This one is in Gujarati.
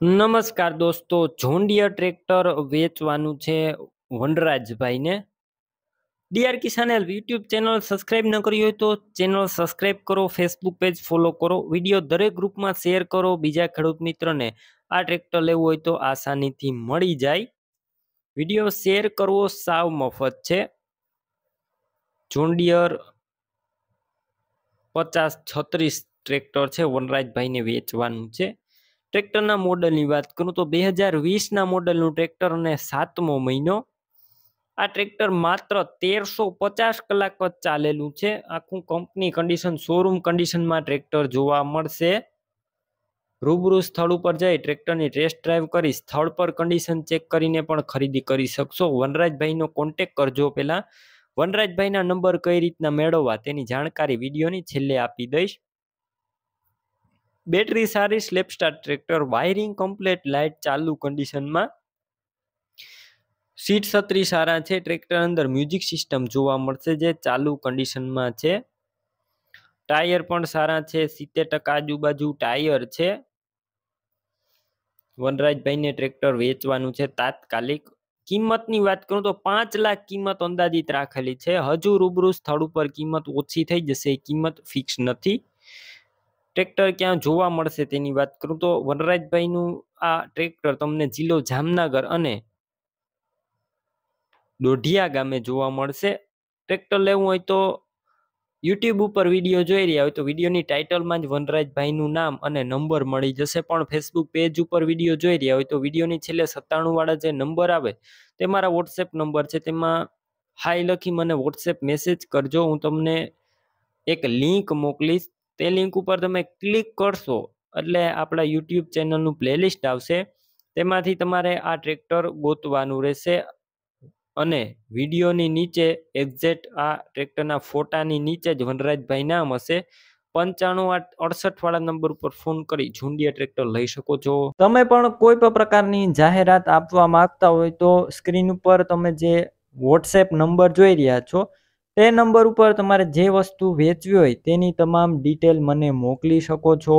નમસ્કાર દોસ્તો જોન્ડિયર ટ્રેક્ટર વેચવાનું છે વનરાજભાઈને. DR Kisan help YouTube channel subscribe ન કરી હોય તો ચેનલ સબસ્ક્રાઈબ કરો, ફેસબુક પેજ ફોલો કરો, વીડિયો દરેક ગ્રુપમાં શેર કરો, બીજા ખેડૂત મિત્રને આ ટ્રેક્ટર લેવું હોય તો આસાનીથી મળી જાય. વીડિયો શેર કરવો સાવ મફત છે. જોન્ડિયર પચાસ છત્રીસ ટ્રેક્ટર છે વનરાજભાઈને વેચવાનું છે. ટ્રેક્ટરના મોડલની વાત કરું તો બે હજાર વીસના મોડલનું ટ્રેક્ટર અને સાતમો મહિનો. આ ટ્રેક્ટર માત્ર તેરસો પચાસ કલાક જ ચાલેલું છે. આખું કંપની કન્ડિશન શોરૂમ કન્ડિશનમાં ટ્રેક્ટર જોવા મળશે. રૂબરૂ સ્થળ ઉપર જઈ ટ્રેક્ટરની ટેસ્ટ ડ્રાઈવ કરી સ્થળ પર કન્ડિશન ચેક કરીને પણ ખરીદી કરી શકશો. વનરાજભાઈનો કોન્ટેક કરજો પહેલાં. વનરાજભાઈના નંબર કઈ રીતના મેળવવા તેની જાણકારી વિડીયોની છેલ્લે આપી દઈશ. બેટરી સારી self start tractor, wiring complete, light ચાલુ કન્ડિશનમાં. સીટ છત્રી સારા છે, ટ્રેક્ટર અંદર મ્યુઝિક સિસ્ટમ જોવા મળશે જે ચાલુ કન્ડિશનમાં છે. ટાયર પણ સારા છે, સિત્તેર ટકા આજુબાજુ ટાયર છે. વનરાજભાઈને ટ્રેક્ટર વેચવાનું છે તાત્કાલિક. કિંમતની વાત કરું તો પાંચ લાખ કિંમત અંદાજિત રાખેલી છે. હજુ રૂબરૂ સ્થળ ઉપર કિંમત ઓછી થઈ જશે, કિંમત ફિક્સ નથી. ટ્રેક્ટર ક્યાં જોવા મળશે તેની વાત કરું તો વનરાજભાઈનું આ ટ્રેક્ટર તમને જિલ્લો જામનગર અને દોઢિયા ગામે જોવા મળશે. ટ્રેક્ટર લેવું હોય તો યુટ્યુબ ઉપર વીડિયો જોઈ રહ્યા હોય તો વિડીયોની ટાઇટલમાં જ વનરાજભાઈનું નામ અને નંબર મળી જશે. પણ ફેસબુક પેજ ઉપર વીડિયો જોઈ રહ્યા હોય તો વિડીયોની છેલ્લે સત્તાણુંવાળા જે નંબર આવે તે મારા વોટ્સએપ નંબર છે. તેમાં હાઈ લખી મને વોટ્સએપ મેસેજ કરજો. હું તમને એક લિંક મોકલીશ. તે લિંક ઉપર તમે ક્લિક કરશો, એટલે આપણા યુટ્યુબ ચેનલનું પ્લેલિસ્ટ આવશે. તેમાંથી તમારે આ ટ્રેક્ટર ગોતવાનું રહેશે અને વિડીયોની નીચે એક્ઝેક્ટ આ ટ્રેક્ટરના ફોટાની નીચે જ વનરાજભાઈ નામ હશે. પંચાણું અડસઠ વાળા નંબર ઉપર ફોન કરી ઝુંડિયા ટ્રેક્ટર લઈ શકો છો. તમે પણ કોઈ પણ પ્રકારની જાહેરાત આપવા માંગતા હોય તો સ્ક્રીન ઉપર તમે જે વોટ્સએપ નંબર જોઈ રહ્યા છો તે નંબર ઉપર તમારે જે વસ્તુ વેચવી હોય તેની તમામ ડિટેલ મને મોકલી શકો છો.